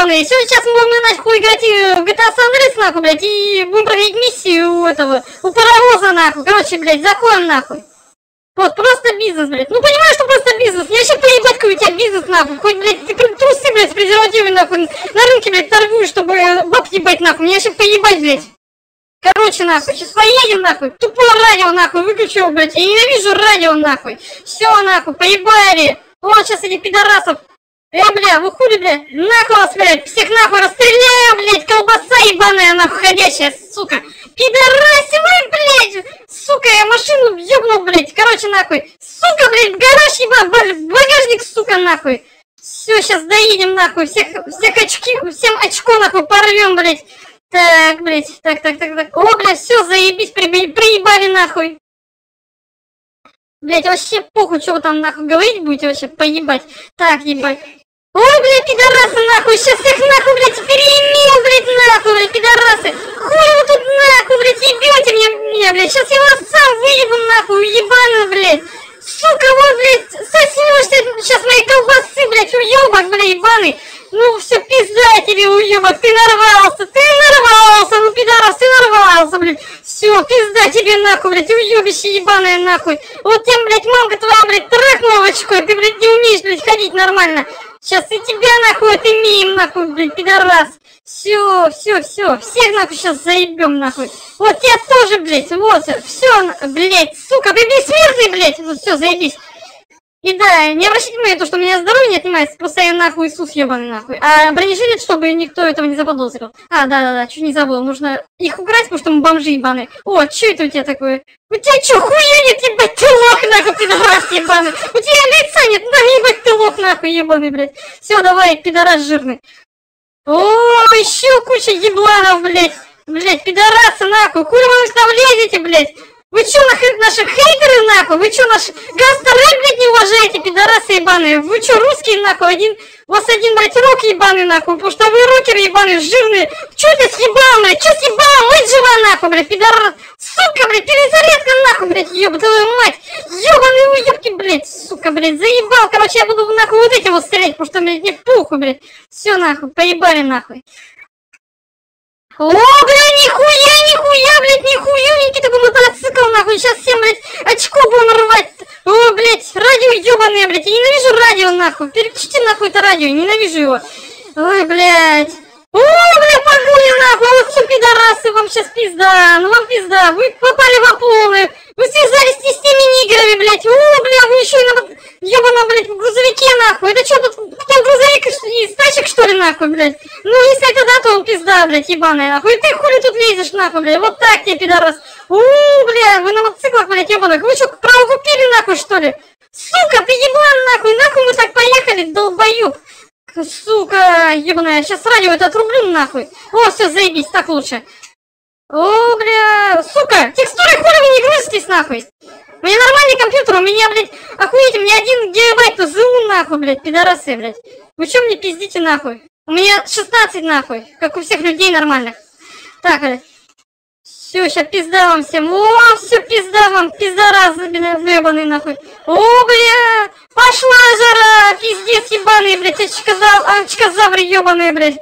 ебаные. Все, сейчас мы будем нахуй играть э, в GTA San Andreas, нахуй, блядь, и будем проходить миссию у этого, у паровоза, нахуй. Короче, блядь, заходим, нахуй. Вот, просто бизнес, блядь. Ну, понимаешь, что просто бизнес. Мне вообще поебать, какой у тебя бизнес, нахуй. Хоть, блядь, трусы, блядь, с презервативами, нахуй, на рынке, блядь, торгуешь, чтобы баб ебать, нахуй. Мне вообще поебать, блядь. Короче, нахуй, сейчас поедем, нахуй. Тупое радио, нахуй, выключил, блядь. Я ненавижу радио, нахуй. Все, нахуй, поебали. Вот сейчас этих пидорасов. Э, бля, вы хули, бля, нахуй вас, блядь, всех нахуй расстреляю, блядь, колбаса ебаная, нахуй, ходящая, сука. Пидораси вы, блядь, сука, я машину ёбнул, блядь, короче, нахуй. Сука, блядь, гараж ебан, багажник, сука, нахуй. Все, сейчас доедем, нахуй, всех, всех очки, всем очко, нахуй, порвем, блядь. Так, блядь, так, так, так, так. О, блядь, все, заебись, при, приебали нахуй. Блядь, вообще похуй, что вы там нахуй говорить будете вообще, поебать. Так, ебать. Ой, блядь, пидорасы, нахуй, сейчас всех нахуй, блядь, переимел, блядь, нахуй, блядь, пидорасы. Хуй вы тут нахуй, блядь, ебете меня, меня, блядь, сейчас я вас сам выебу, нахуй, ебаный, блядь. Сука, вот, блядь, сосешь сейчас мои колбасы, блядь, уебок, блядь, ебаный. Ну все, пизда тебе, уебок, ты нарвался, ты нарвался, ну пидорас, ты нарвался, блядь. Все, пизда тебе нахуй, блядь, уебище ебаное нахуй. Вот тем, блядь, мамка твоя, блядь, трахнула очко, ты, блядь, не умеешь, блядь, ходить нормально. Сейчас и тебя нахуй отымеем, нахуй, блядь, пидорас. Все, все, все, всех нахуй сейчас заебем, нахуй. Вот тебя тоже, блядь, вот, все, блядь, сука, ты бессмертный, блядь, вот все, заебись. И да, не обращайте внимания, то, что у меня здоровье не отнимается, просто я нахуй Иисус ебаный нахуй. А бронежилет, чтобы никто этого не заподозрил. А, да-да-да, чуть не забыл, нужно их украсть, потому что мы бомжи ебаные. О, что это у тебя такое? У тебя что, хуя нет, ебать, ты лох нахуй, пидорас ебаный. У тебя лица нет, на, ебать, ты лох нахуй ебаный, блядь. Все, давай, пидорас жирный. О, еще куча ебланов, блядь. Блядь, пидорасы нахуй, хули вы там лезете, блядь. Вы чё, нахрен наши хейтеры, нахуй? Вы чё, наши гастарей, блядь, не уважаете, пидорасы ебаные? Вы чё, русские, нахуй, один... У вас один, блядь, рок ебаный, нахуй, потому что вы рокеры ебаные, жирные. Чё ты съебал, блядь, чё съебал? Мы жива, нахуй, блядь, пидорас. Сука, блядь, перезарядка, нахуй, блядь, ёб твою мать. Ёбаные уёбки, блядь, сука, блядь, заебал. Короче, я буду, нахуй, вот эти вот стрелять, потому что, блядь, не пуху, блядь. Всё, нахуй, поебали, нахуй. О, бля, нихуя, нихуя, блядь, нихуюненький такой мотоцикл, нахуй, сейчас всем, блядь, очко будем рвать. О, блядь, радио ебаное, блядь, я ненавижу радио, нахуй, переключите нахуй это радио, ненавижу его. Ой, блядь. О, бля, погоня нахуй, вот все пидорасы, вам сейчас пизда, ну вам пизда, вы попали в полную. Вы связались с теми нигерами, блядь. О, бля, вы еще и на ебаном, блядь, в грузовике, нахуй. Это что тут, там грузовик из тачек, что ли, нахуй, блядь? Ну, если это да, то он пизда, блядь, ебаная, нахуй. И ты хули тут лезешь, нахуй, блядь. Вот так тебе, пидорас. У, бля, вы на мотоциклах, блядь, ебаных. Вы что, право купили, нахуй, что ли? Сука, ты еблан, нахуй, нахуй мы так поехали, долбоюб. Сука, ебаная, сейчас радио это отрублю, нахуй. О, все, заебись, так лучше. О, бля, сука, текстуры хули не грузитесь, нахуй. У меня нормальный компьютер, у меня, блядь, охуеть, у меня один гигабайт ЗУ, нахуй, блядь, пидорасы, блядь. Вы что мне пиздите, нахуй? У меня 16, нахуй, как у всех людей нормальных. Так, блядь. Все, сейчас пизда вам всем. О, все, пизда вам, пиздарас ебаный, нахуй. О, бля, пошла жара, пиздец ебаный, блядь, очкозавр, очкозавры ебаные, блядь.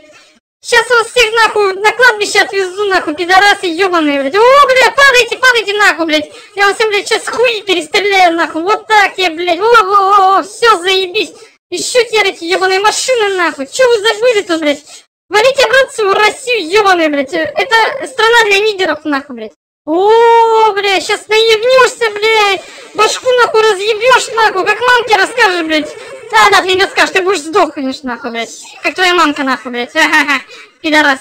Сейчас вас всех нахуй на кладбище отвезу, нахуй, пидорасы ебаные, блядь. О, блядь, падайте, падайте нахуй, блядь. Я вас всем, блядь, сейчас хуй перестреляю, нахуй. Вот так я, блядь. О, о, о, все, заебись. Еще терите ебаные машины, нахуй. Че вы забыли тут, блядь? Валите обратно в Россию, ебаные, блядь. Это страна для нигеров, нахуй, блядь. О, блядь, сейчас наебнешься, блядь. Башку нахуй разъебешь, нахуй, как мамке расскажешь, блядь. Да, да, ты не расскажешь, ты будешь сдохнешь, нахуй, блядь. Как твоя мамка, нахуй, блядь. Ха-ха-ха, пидорас.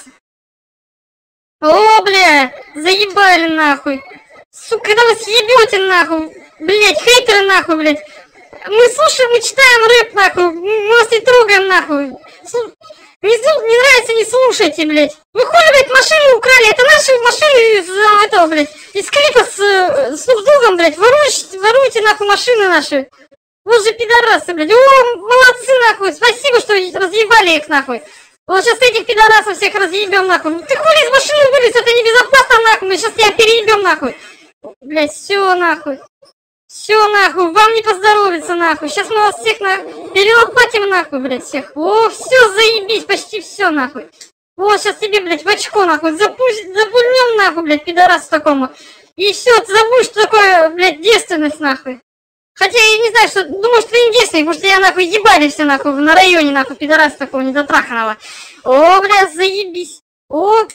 О, бля, заебали, нахуй. Сука, когда вы съебете, нахуй. Блядь, хейтеры, нахуй, блядь. Мы слушаем, мы читаем рэп, нахуй. Мы вас не трогаем, нахуй. Слу... Не, не нравится, не слушайте, блядь. Вы хули, блядь, машину украли. Это наши машины из а, этого, блядь, из клипа с, с другом, блядь. Воруйте, воруйте, нахуй, машины наши. Вот же пидорасы, блядь. О, молодцы, нахуй. Спасибо, что разъебали их, нахуй. Вот сейчас этих пидорасов всех разъебем, нахуй. Ты хули из машины вылез, это небезопасно, нахуй. Мы сейчас тебя переебем, нахуй. Блядь, все, нахуй. Все, нахуй, вам не поздоровится, нахуй. Сейчас мы вас всех на... перелопатим, нахуй, блядь, всех. О, все, заебись, почти все, нахуй. Вот, сейчас тебе, блядь, в очко, нахуй, запусть, запульнем, нахуй, блядь, пидорас такому. И все, забудь, что такое, блядь, девственность, нахуй. Хотя я не знаю, что, ну, может, вы не девственник, может, я, нахуй, ебали все, нахуй, на районе, нахуй, пидорас такого недотраханного. О, блядь, заебись. О,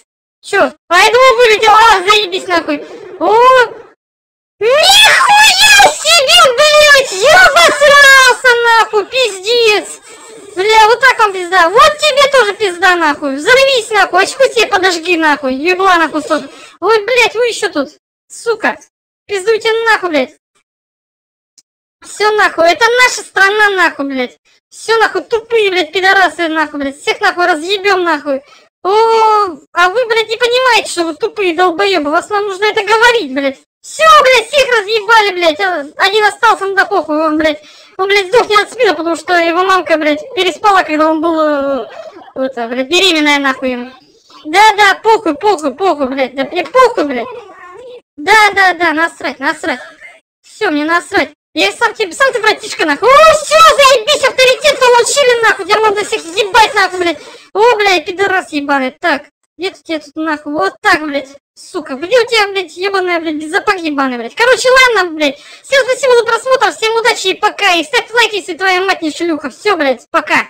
чё, пойду вылетел, а, заебись, нахуй. О, нихуя себе, блядь, я обосрался, нахуй, пиздец. Бля, вот так вам пизда. Вот тебе тоже пизда, нахуй. Взорвись, нахуй, очку тебе подожги, нахуй. Ебла, нахуй, сот. Ой, блядь, вы еще тут. Сука. Пиздуйте нахуй, блядь. Все нахуй, это наша страна нахуй, блядь. Все нахуй, тупые, блядь, пидорасы нахуй, блядь. Всех нахуй разъебем нахуй. О, а вы, блядь, не понимаете, что вы тупые долбоебы. Вас нам нужно это говорить, блядь. Все, блядь, всех разъебали, блядь. А, один остался, да похуй, он, блядь. Он, блядь, сдохнет от спина, потому что его мамка, блядь, переспала, когда он был, э, это, блядь, беременная нахуй. Да-да, похуй, похуй, похуй, блядь. Да мне похуй, блядь. Да-да-да, насрать, насрать. Все, мне насрать. Я сам тебе, сам ты братишка, нахуй. О, все, заебись, авторитет получили, нахуй. Теперь надо всех ебать, нахуй, блядь. О, блядь, пидорас ебаный. Так, я тут, нахуй? Вот так, блядь. Сука, где у тебя, блядь, ебаная, блядь, безопак ебаный, блядь. Короче, ладно, блядь. Всем спасибо за просмотр, всем удачи и пока. И ставь лайки, если твоя мать не шлюха. Все, блядь, пока.